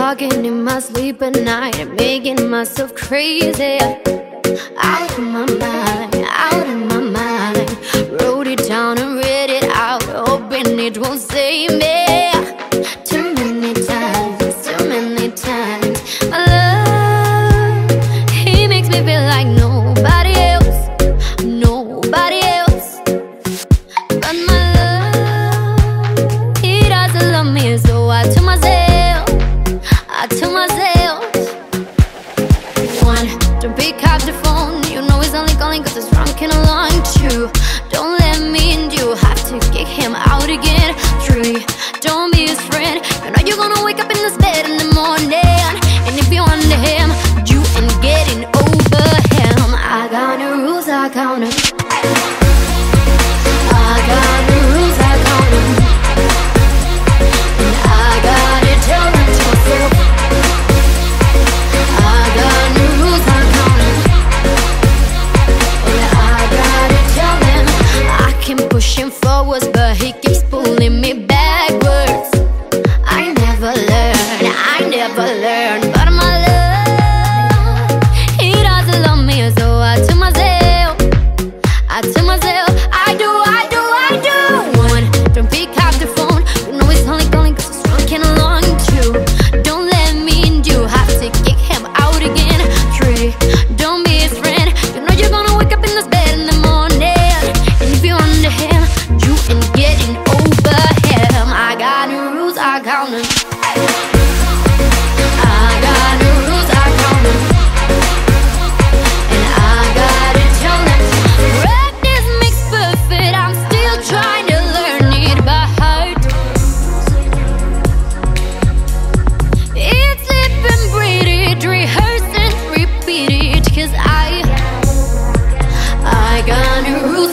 talking in my sleep at night and making myself crazy. Out of my mind, out of my mind. Wrote it down and read it out, hoping it won't save calling cause it's drunken along too. Don't let me and you have to kick him out again. Three, don't be looking but he can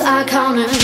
I count it.